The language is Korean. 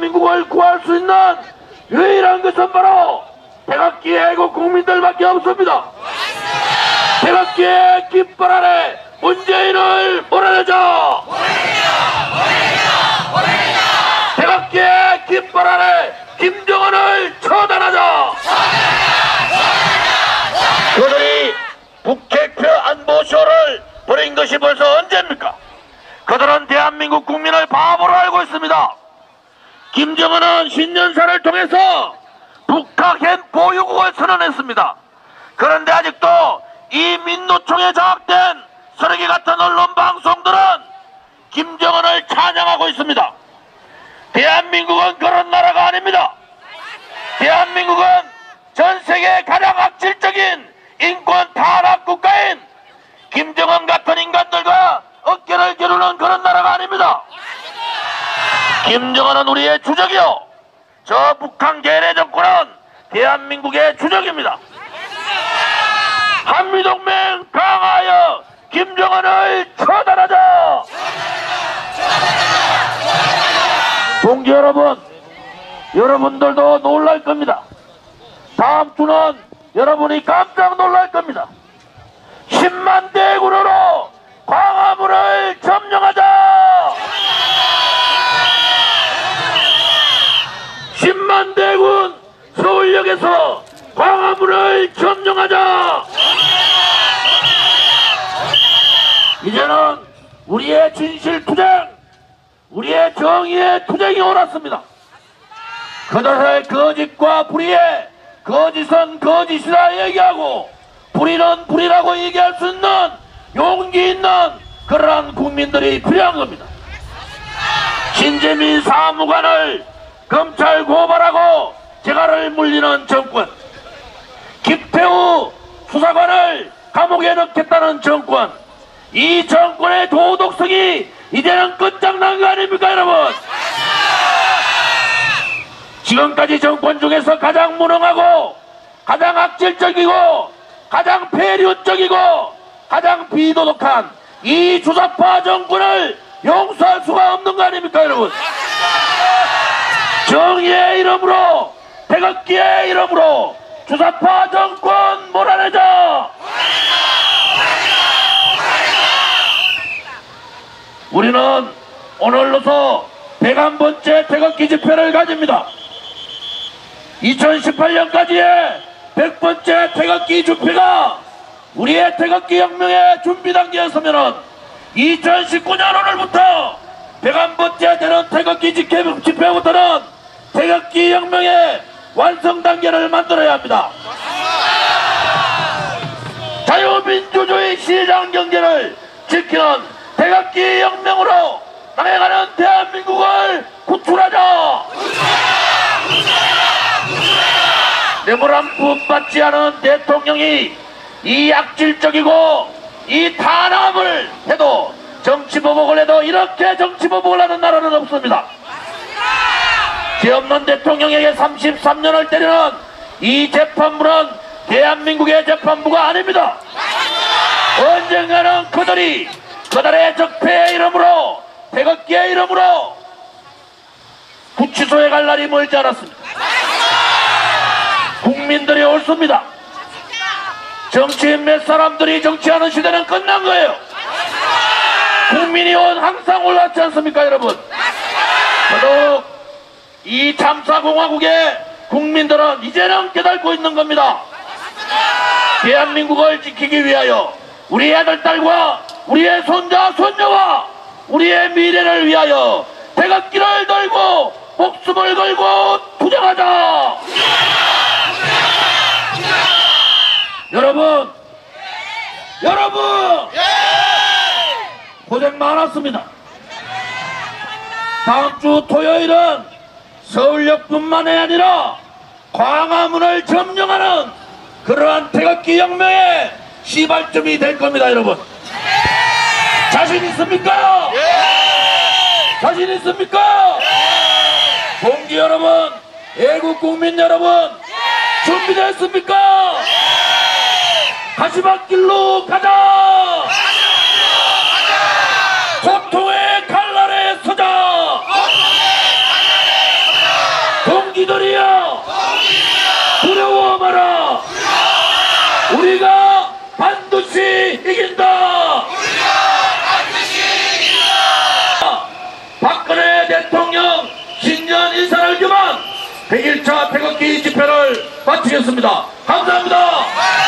대한민국을 구할 수 있는 유일한 것은 바로 태극기의 애국 국민들밖에 없습니다. 태극기의 깃발 아래 문재인을 몰아내자! 태극기의 깃발 아래 김정은을 처단하자! 그들이 북핵표 안보쇼를 벌인 것이 벌써 언제입니까? 그들은 대한민국 국민을 바보로 알고 있습니다. 김정은은 신년사를 통해서 북한핵 보유국을 선언했습니다. 그런데 아직도 이 민노총에 장악된 쓰레기 같은 언론 방송들은 김정은을 찬양하고 있습니다. 대한민국은 그런 나라가 아닙니다. 대한민국은 전 세계 가장 악질적인 인권 탄압 국가인 김정은 같은 인간들과 어깨를 겨루는 그런 나라가 아닙니다. 김정은은 우리의 주적이요. 저 북한 계례 정권은 대한민국의 주적입니다. 한미동맹 강하여 김정은을 처단하자! 동지 여러분, 여러분들도 놀랄 겁니다. 다음 주는 여러분이 깜짝 놀랄 겁니다. 10만 대군으로 광화문을 점령하자! 10만 대군 서울역에서 광 화문을 점령하자! 이제는 우리의 진실 투쟁, 우리의 정의의 투쟁이 옳았습니다. 그들의 거짓과 불의에 거짓은 거짓이라 얘기하고 불의는 불의라고 얘기할 수 있는 용기 있는 그러한 국민들이 필요한 겁니다. 신재민 사무관을 검찰 고발하고 재갈을 물리는 정권 김태우 수사관을 감옥에 넣겠다는 정권. 이 정권의 도덕성이 이제는 끝장난 거 아닙니까 여러분? 지금까지 정권 중에서 가장 무능하고 가장 악질적이고 가장 폐륜적이고 가장 비도덕한 이 주사파 정권을 용서할 수가 없는 거 아닙니까 여러분? 정의의 이름으로 태극기의 이름으로 주사파 정권 몰아내자! 우리는 오늘로서 101번째 태극기 집회를 가집니다. 2018년까지의 100번째 태극기 집회가 우리의 태극기 혁명의 준비 단계였으면 2019년 오늘부터 101번째 되는 태극기 집회- 집회부터는 완성 단계를 만들어야 합니다. 자유민주주의 시장 경제를 지키는 태극기 혁명으로 나아가는 대한민국을 구출하자! 뇌물한푼 받지 않은 대통령이 이 악질적이고 이 탄압을 해도 정치보복을 해도 이렇게 정치보복을 하는 나라는 없습니다. 죄 없는 대통령에게 33년을 때리는 이 재판부는 대한민국의 재판부가 아닙니다. 언젠가는 그들이 그들의 적폐의 이름으로 태극기의 이름으로 구치소에 갈 날이 멀지 않았습니다. 국민들이 옳습니다. 정치인 몇 사람들이 정치하는 시대는 끝난 거예요. 국민이 온 항상 올랐지 않습니까, 여러분? 더더욱 이 참사공화국의 국민들은 이제는 깨닫고 있는 겁니다. 대한민국을 지키기 위하여 우리 아들, 딸과 우리의 손자, 손녀와 우리의 미래를 위하여 태극기를 들고 목숨을 걸고 투쟁하자! 여러분, 여러분, 고생 많았습니다. 다음 주 토요일은 서울역뿐만이 아니라 광화문을 점령하는 그러한 태극기 혁명의 시발점이 될 겁니다, 여러분. 자신 있습니까? 자신 있습니까? 동지 여러분, 애국 국민 여러분, 준비됐습니까? 가시밭길로 가자! 고통의 칼날에 서자! 동지들이여! 두려워 마라! 우리가 반드시 이긴다! 박근혜 대통령 신년 인사를 겸한 100일차 태극기 집회를 마치겠습니다. 감사합니다.